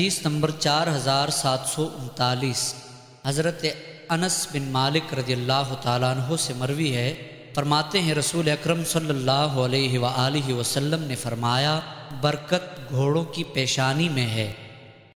हदीस नंबर चार हज़ार सात सौ उनतालीस। हज़रत अनस बिन मालिक रज़ी अल्लाह तु से मरवी है। फरमाते हैं, रसूल अक्रम सल्लल्लाहु अलैहि वसल्लम ने फरमाया, बरकत घोड़ों की पेशानी में है।